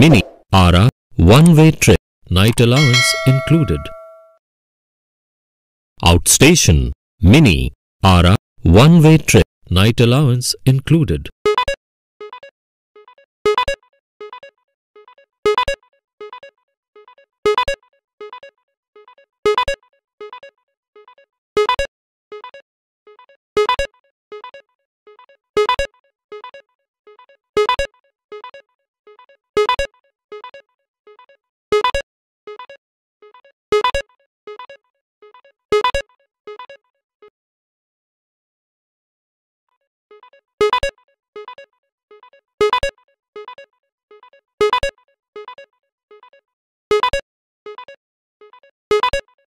Mini Ara one-way trip, night allowance included. Outstation Mini Ara one-way trip, night allowance included.